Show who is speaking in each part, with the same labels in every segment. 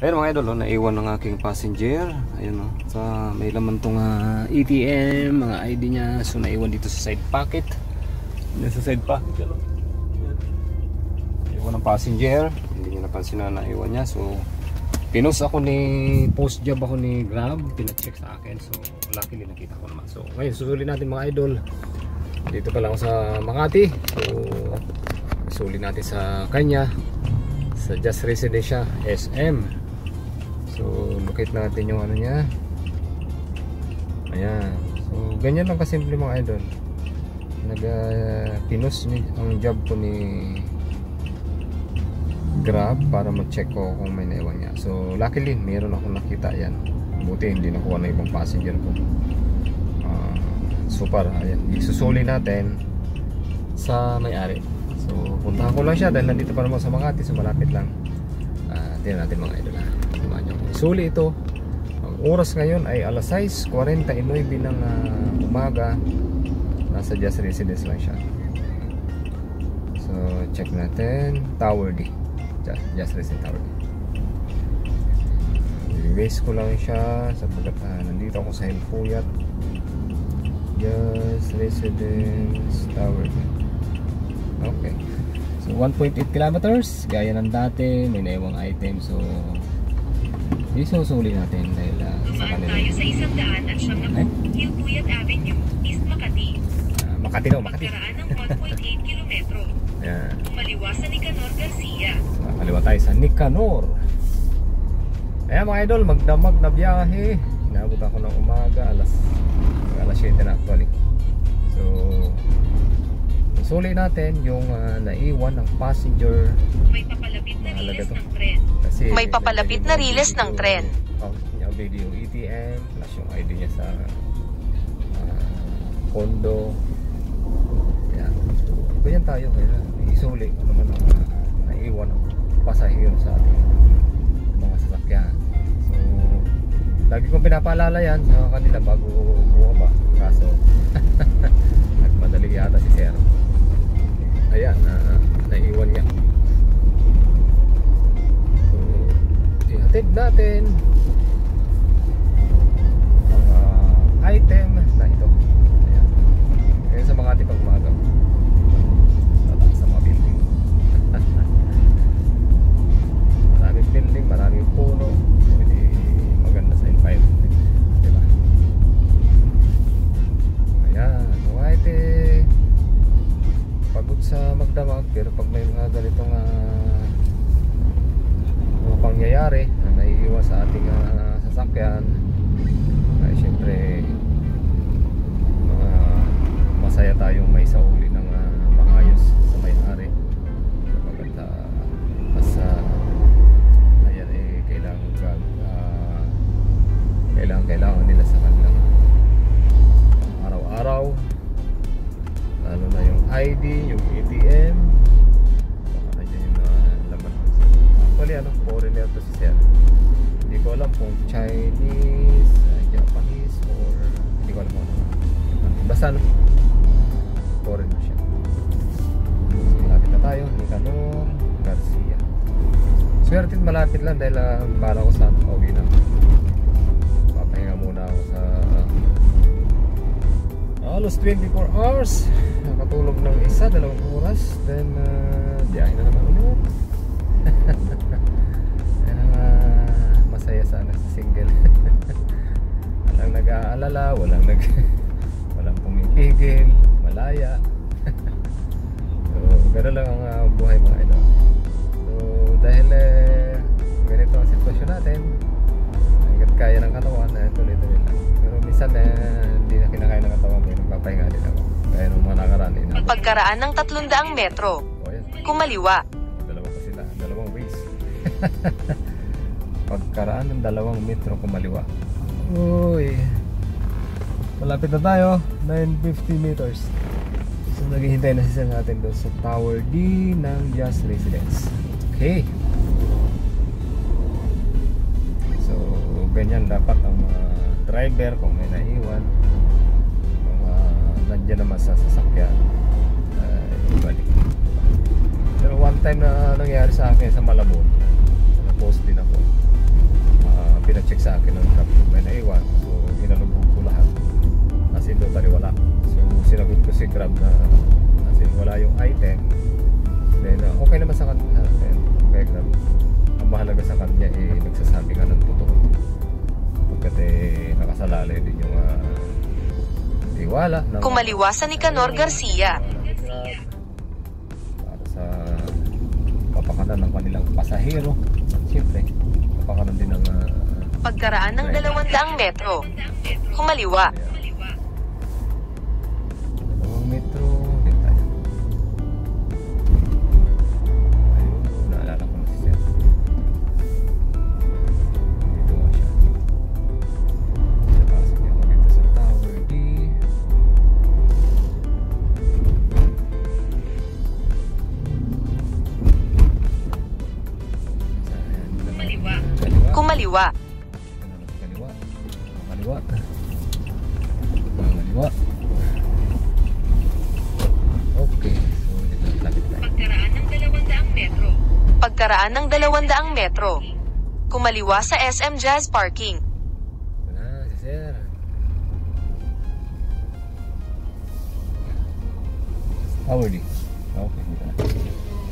Speaker 1: Ayun mga idol, oh, naiwan ng aking passenger. Ayun oh, sa may laman tong ah, ATM, mga ID niya. So naiwan dito sa side pocket. Yan sa side pocket. Yan. Naiwan ng passenger. Hindi niya napansin na naiwan niya. So pinost ako ni post job ako ni Grab. Pinacheck sa akin. So luckily nakita ko naman. So ngayon susuli natin mga idol. Dito pa lang ako sa Makati. So susuli natin sa kanya sa Just Residencia SM so locate natin yung ano niya? Ayan. So ganyan lang kasimple mga idol. Nag uh, pinos ni, ang job ko ni grab para ma-check ko kung may naiwan niya. So luckily meron akong nakita yan buti hindi nakuha na ibang passenger ko. Uh, so para ayan. Isusuli natin sa may-ari. So puntahan ko lang siya dahil nandito pa naman sa Makati so malapit lang. Uh, tingnan natin mga idol ha Samahan nyo. Isuli ito. Ang oras ngayon ay alas 6.49 ng uh, umaga. Nasa Just Residence lang siya. So, check natin. Tower D. Just, Just Residence Tower D. I-base ko lang siya sapagkat uh, nandito ako sa Hilpuyat. Just Residence Tower D. Okay. So 1.8 kilometers gaya ng dati, may naiwang item so isusuli natin dahil uh, sa kanila.
Speaker 2: tayo sa isang daan at siyang na
Speaker 1: Ay?
Speaker 2: Hilpuyat Avenue, East Makati.
Speaker 1: Uh, Makati daw, Makati.
Speaker 2: Pagkaraan ng 1.8 kilometro. Kumaliwa sa Nicanor Garcia.
Speaker 1: So, kaliwa tayo sa Nicanor. Ayan mga idol, magdamag na biyahe. Inabot ako ng umaga, alas alas 7 na actually. So, isuli natin yung uh, naiwan ng passenger
Speaker 2: May papalapit na riles ng
Speaker 3: May papalapit na riles ng tren.
Speaker 1: Oh, yung ETM plus yung ID niya sa ah, condo. Yan. Ganyan tayo kaya isuli ano naman ang ah, naiwan ng pasahero sa ating mga sasakyan. So, lagi kong pinapaalala yan sa kanila bago bumaba. Kaso, nagmadali yata si Sir. Ayan, na naiwan niya. Ihatid natin ah, item na ito. Ayan. Sa mga tipag umaga. Tataas sa mga building. maraming building, maraming puno. Pwede maganda sa environment. Diba? Ayan, mga pagod sa magdamag pero pag may mga ganitong mga pangyayari na naiiwan sa ating ah, sasakyan. Ay syempre mga masaya tayong may sauli ng ah, maayos sa may-ari. Sapagkat ah, mas ah, ayan eh kailangan ah, kailangan kailangan basta ano foreigner siya. So, malapit na tayo Nicanor Garcia. Swerte malapit lang dahil uh, para ko sa pauwi na. Papahinga muna ako sa halos 24 hours. Nakatulog ng isa, dalawang oras. Then uh, biyahe na naman ulit. Kaya uh, masaya sana sa single. Walang nag-aalala walang nag walang pumipigil malaya so gano'n lang ang uh, buhay mga ito so dahil eh, ganito ang sitwasyon natin hanggat kaya ng katawan eh, tuloy-tuloy lang pero minsan eh, hindi na kinakaya ng katawan ko nagpapahinga din ako kaya nung mga nakaraan eh, na-
Speaker 3: Pagkaraan ng 300 metro.
Speaker 1: oh, yan.
Speaker 3: Kumaliwa.
Speaker 1: Dalawa pa sila, dalawang ways. Pagkaraan ng dalawang metro kumaliwa. Uy. Malapit na tayo, 950 meters. So naghihintay na sila natin doon sa Tower D ng Just Residence. Okay. So ganyan dapat ang mga driver kung may naiwan. Kung uh, nandiyan naman sa sasakyan, uh, ibalik. Pero one time na nangyari sa akin sa Malabon, na-post din ako. sa akin ng kung may naiwan. So, totally wala. So, sinagot ko si grab na as in, wala yung item. Then, uh, okay naman sa kanila. Then, okay, grab. Ang mahalaga sa kanya, eh, nagsasabi ka ng totoo. Pagkat eh, nakasalalay din yung uh, tiwala. ng-
Speaker 3: Kumaliwa sa Nicanor Garcia.
Speaker 1: para sa kapakanan ng kanilang pasahero. Siyempre, kapakanan din ng uh,
Speaker 3: Pagkaraan ng 200 metro.
Speaker 2: 200 metro.
Speaker 3: Kumaliwa.
Speaker 2: Kumaliwa. Pagkaraan ng 200 metro.
Speaker 3: Kumaliwa sa SM Jazz Parking.
Speaker 1: Si Sir. Howard eh. Okay, dito na.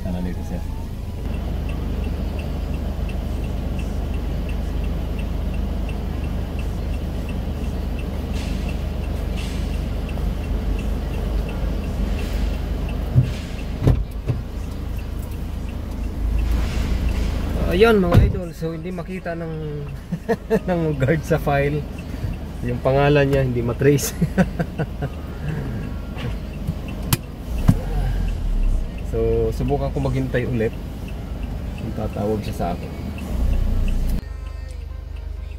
Speaker 1: Sana dito, Sir. Ayun mga idol, so hindi makita ng ng guard sa file. Yung pangalan niya hindi matrace. so subukan ko maghintay ulit. Kung tatawag siya sa akin.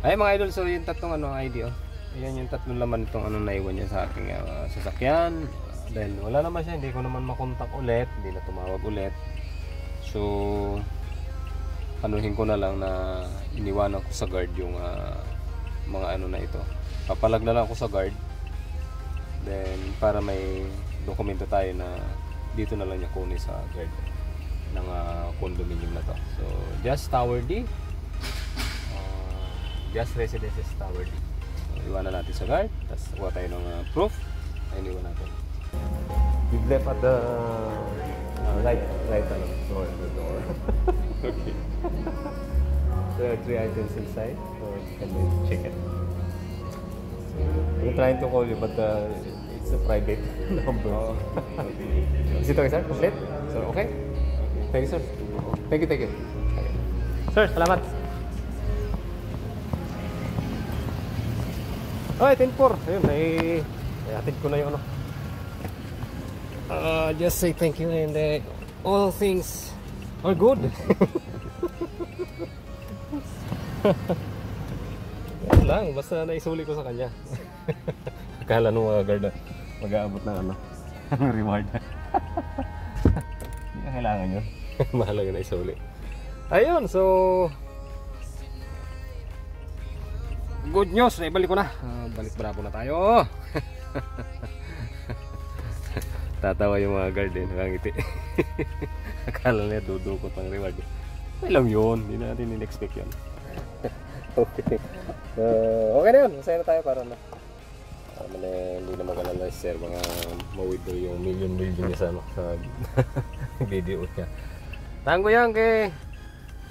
Speaker 1: Ay mga idol, so yung tatlong ano ID oh. Ayan yung tatlong laman itong ano naiwan niya sa aking ah, sasakyan. Then wala naman siya, hindi ko naman makontak ulit, hindi na tumawag ulit. So anuhin ko na lang na iniwanan ko sa guard yung ah, mga ano na ito. Papalag na lang ako sa guard. Then para may dokumento tayo na dito na lang niya kunin sa guard ng ah, condominium na to. So just Tower D. ah, just Residences Tower D. So, iwanan natin sa guard. Tapos kuha tayo ng ah, proof. Ayun iwan natin. We've left at the uh, right right ano, door. The door. okay. There are three items inside, so you can check it. I'm trying to call you, but uh, it's a private number. Is it okay, sir? Complete? So, okay? Thank you, sir. Thank you, thank you. Okay. Sir, salamat. Ay, 10-4. Ayun, ay, ay atid ko na yung ano. Uh, just say thank you and uh, all things are good. Yan lang, basta naisuli ko sa kanya. Akala nung mga guard na mag-aabot ng ano, ng reward. Hindi ka kailangan yun. Mahalaga na isuli. Ayun, so... Good news, naibalik ko na. Ah, balik bravo na tayo. Tatawa yung mga guard eh, nakangiti. Akala nila dudukot ang reward. May lang yun, hindi natin in-expect yun. okay. So, okay na yun, masaya na tayo para na. Para na hindi na mag-alala si sir, mga ma-withdraw yung million-million niya sa, ano, sa video niya. Tango yan kay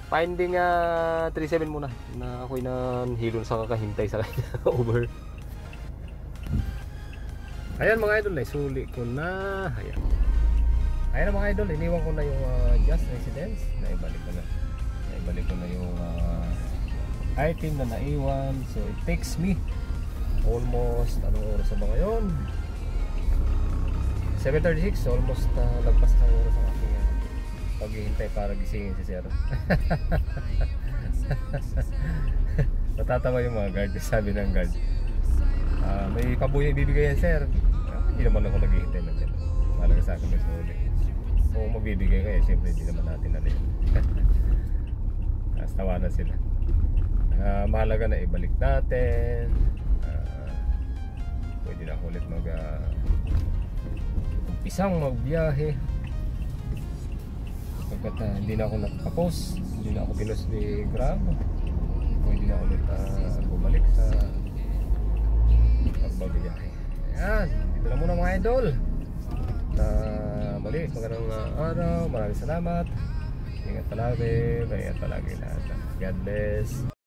Speaker 1: finding uh, 37 muna na ako'y na hilon sa kakahintay sa kanya over Ayan mga idol, naisuli ko na. Ayan. Ayan mga idol, iniwan ko na yung uh, just residence. Naibalik ko na. Naibalik ko na yung uh, item na naiwan. So it takes me almost, anong oras na ba ngayon? 7.36, almost uh, lagpas na oras ang aking uh, paghihintay para gisingin si Sir. Natatawa yung mga guard, sabi ng guard. Ah, may pabuya ibibigay yan, sir. Hindi naman ako naghihintay ng ganun. Malaga sa akin may suli. Kung magbibigay kayo, siyempre hindi naman natin ano yun. Tapos tawanan sila. Ah, mahalaga na ibalik natin. Ah, pwede na ulit mag ah, umpisang magbiyahe. Pagkat ah, hindi na ako nagpa-post, hindi na ako pinost ni Grab. Pwede na ulit ah, bumalik sa pagbabiyahe. Ayan, dito na muna mga idol. Na muli, magandang ah, araw. Maraming salamat. Ingat palagi. Ingat palagi lahat. God bless.